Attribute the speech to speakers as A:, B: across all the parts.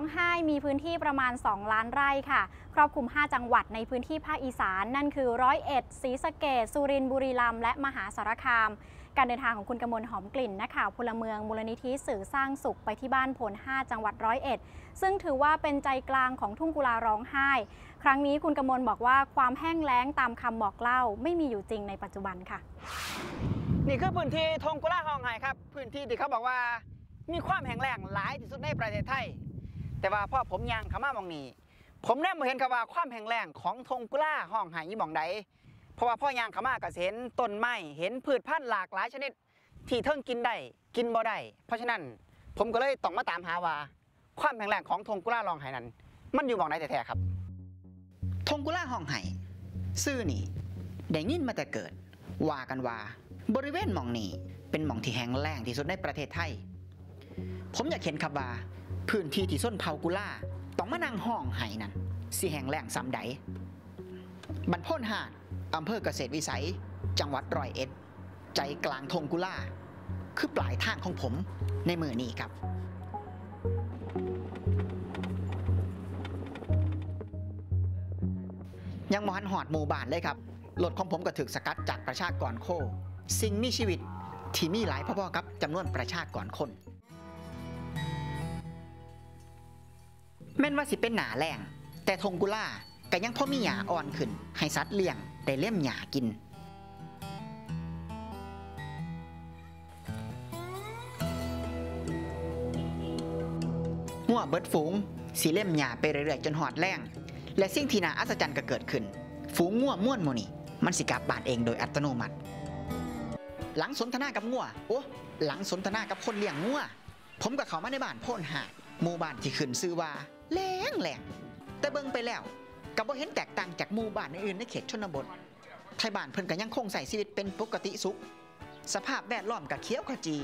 A: องไห้มีพื้นที่ประมาณ 2 ล้านไร่ค่ะ ครอบคลุม 5 จังหวัดในพื้นที่ภาคอีสาน นั่นคือร้อยเอ็ดศรีสะเกดสุรินทร์บุรีรัมย์และมหาสารคาม การเดินทางของคุณกมลหอมกลิ่นนักข่าวพลเมืองมูลนิธิสื่อสร้างสุขไปที่บ้านพล5จังหวัดร้อยเอ็ดซึ่งถือว่าเป็นใจกลางของทุ่งกุลาร้องไห้ ครั้งนี้คุณกมลบอกว่าความแห้งแล้งตามคำบอกเล่า ไม่มีอยู่จริงในปัจจุบันค่ะ
B: นี่คือพื้นที่ทงกุลาห้องไห้ครับพื้นที่ที่เขาบอกว่ามีความแห้งแล้งหลายที่สุดในประเทศไทย แต่ว่าพ่อผมยังข้ามามองนี้ผมแน่มาเห็นครับว่าความแห้งแล้งของทงกุลาห้องห้ยี่หมองใดเพราะว่าพ่อยางข้ามาก็เห็นต้นไม้เห็นพืชพันธุ์หลากหลายชนิด ที่เทิงกินได้กินบ่ได้เพราะฉะนั้นผมก็เลยต้องมาตามหาว่า ความแห้งแล้งของทงกุลาห้องไห้นั้น มันอยู่หมองใดแท้ๆครับทงกุลาห้องไห้ซื่อนี่ได้ยินมาแต่เกิด ว่ากันว่า บริเวณหม่องนี้เป็นหม่องที่แห้งแล้งที่สุดในประเทศไทย ผมอยากเห็นครับว่า พื้นที่ที่ส้นเผากุล่าต้องมานั่งห้องไห้นั่นสิแห้งแหล้งซ้ำใดบรรพนหาดอำเภอเกษตรวิสัย จังหวัดร้อยเอ็ด ใจกลางทงกุล่า คือปลายทางของผมในมือนี้ครับยังมหันหอดหมู่บ้านเลยครับรถของผมก็ถึกสกัดจากประชากรโค สิ่งมีชีวิตที่มีหลายพ่อๆกับจำนวนประชากรคน แม่นว่าสิเป็นหนาแรงแต่ทงกุล่าก็ยังพ่อมีหยาอ่อนขึ้น ให้สัตว์เลี้ยงได้เล่มหยากินงัวเบิดฝูงสีเล่มหยาไปเรื่อยๆจนหอดแรงและสิ่งที่น่าอัศจรรย์ก็เกิดขึ้น ฝูงงัวม่วนโมนี่มันสิกลับบานเองโดยอัตโนมัติ หลังสนทนากับงัวโอ้หลังสนทนากับคนเลี้ยงงัวผมกับเขามาในบ้านโพ่นหาดหมู่บ้านที่ขึ้นซื้อว่า แรงแรงแต่เบิ่งไปแล้วกับบ่เห็นแตกต่างจากหมู่บ้านอื่นๆในเขตชนบท ไทยบ้านเพิ่นก็ยังคงใส่ชีวิตเป็นปกติสุข สภาพแวดล้อมกับเขียวขจี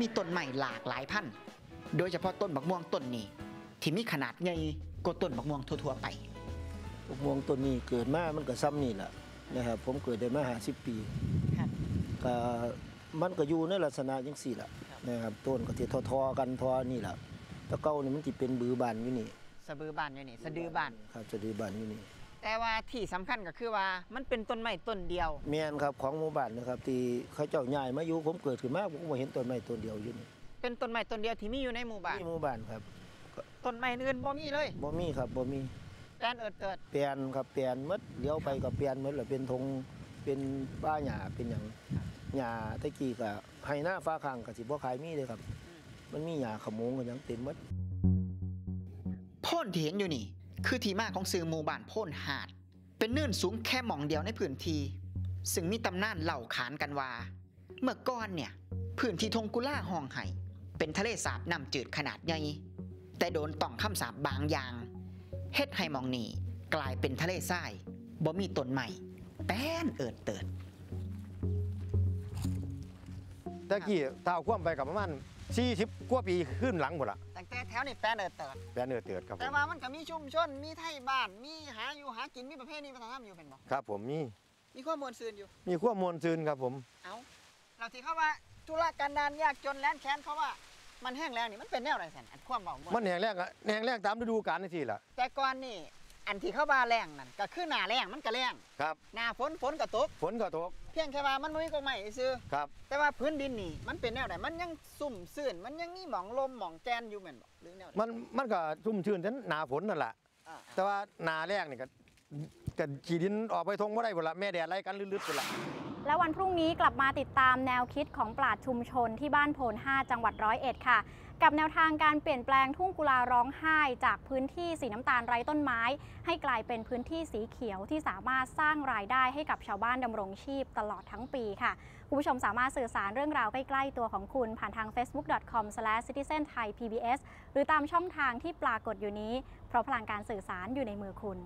B: มีต้นไม้หลากหลายพันธุ์โดยเฉพาะต้นบักม่วงต้นนี้ ที่มีขนาดใหญ่กว่าต้นบักม่วงทั่วๆไป
C: มะม่วงต้นนี้เกิดมามันก็ซ้ำนี่แหละนะครับผมเกิดได้มาหาสิบปี
B: ครับ
C: ก็มันก็อยู่ในลักษณะจังสี่แหละนะครับต้นก็ที่ทอๆกันทอนี่แหละแตะเก้านี่มันจะเป็นบือบานอยู่นี่
B: สะบือบ้านอยู่นี่ สะดือบ้าน
C: ครับสะดือบานอยู่นี่
B: แต่ว่าที่สำคัญก็คือว่ามันเป็นต้นไม้ต้นเดียว
C: แม่นครับของหมู่บ้านนะครับ ที่เขาเจ้าใหญ่มาอยู่ผมเกิดขึ้นมาผมก็บ่เห็นต้นไม้ต้นเดียวอยู่นี่
B: เป็นต้นไม้ต้นเดียวที่มีอยู่ในหมู่บ้าน
C: นี่หมู่บ้านครับ
B: ต้นไม้อื่นบ่มีเลย
C: บ่มีครับบ่มี
B: แปลนเอิดเติด
C: เปลี่ยนครับเปลี่ยนหมดเลี้ยวไปก็เปลี่ยนหมดแล้วเป็นธงเป็นป้าหญ้าเป็นหยังหญ้าตะกี้ก็ให้หน้าฟ้าข้างก็สิบ่ขายมีเลยครับ มันมีหญ้าขโมงก็ยังเต็มหมด
B: โพ่นที่เห็นอยู่นี่ คือที่มาของสื่อหมู่บ้านพ่นหาด เป็นเนื่นสูงแค่หม่องเดียวในพื้นที่ซึ่งมีตำนานเล่าขานกันว่า เมื่อก่อนเนี่ย พื้นที่ทงกุล่าห้องไห้เป็นทะเลสาบน้ำจืดขนาดใหญ่แต่โดนต้องคำสาปบางอย่างเฮ็ดให้หมองนี้กลายเป็นทะเลทรายบ่มีต้นใหม่แป้นเอิดเติด
D: ตะกี้ถ้าเอาความไปกับประมาณ 40กว่าปีขึ้นหลังหมดละ
B: ตั้งแต่แถวนี่แป้นเอิดเติด
D: แปลนเนือเตือดครับผ
B: แต่
D: ม
B: ว่ามันก็มีชุมชนมีไทยบ้านมีหาอยู่หากินมีประเภทนี้วัฒนธรรมอยู่เป็นบ่
D: ครับผมมี
B: มีข้อมูลซืนอยู่
D: มีขั้วมวลซืนครับผม
B: เอาเราที่เขาว่าธุรกันดารยากจนแล้นแค้นเขาว่ามันแห้งแล้งนี่มันเป็นแนวอะไรสันอันความเบาบ่
D: มันแหงแรงอะแหงแรงตามฤดูกาลนี่สิล่ะ
B: แต่ก่อนนี่ อันที่เขาว่าแรงนั่นก็คือหน้าแรงมันก็แรง
D: ครับ
B: หน้าฝนฝนก็ตก
D: ฝนก็ตก
B: เพียงแค่ว่ามันนุ้ยก็ไม่ซื้อ
D: ครับ
B: แต่ว่าพื้นดินนี่มันเป็นแนวไหนมันยังซุ่มซื่นมันยังมีหมองลมหมองแกนอยู่แม่นบ่หรือแนวไหน
D: มันมันก็ชุ่มชื้นทั้งหนาฝนนั่นแหละ
B: อ่า
D: แต่ว่าหนาแรกนี่ก็ก็ขี่ดินออกไปทงบ่ได้หมดละแม่แดดไล่กันลืดๆหมดละ
A: และวันพรุ่งนี้กลับมาติดตามแนวคิดของปราชญ์ชุมชนที่บ้านโพน5 จังหวัดร้อยเอ็ดค่ะ กับแนวทางการเปลี่ยนแปลงทุ่งกุลาร้องไห้ จากพื้นที่สีน้ำตาลไร้ต้นไม้ ให้กลายเป็นพื้นที่สีเขียวที่สามารถสร้างรายได้ให้กับชาวบ้านดำรงชีพตลอดทั้งปีค่ะ คุณผู้ชมสามารถสื่อสารเรื่องราวใกล้ๆตัวของคุณ ผ่านทาง facebook.com/citizenthaipbs หรือตามช่องทางที่ปรากฏอยู่นี้ เพราะพลังการสื่อสารอยู่ในมือคุณ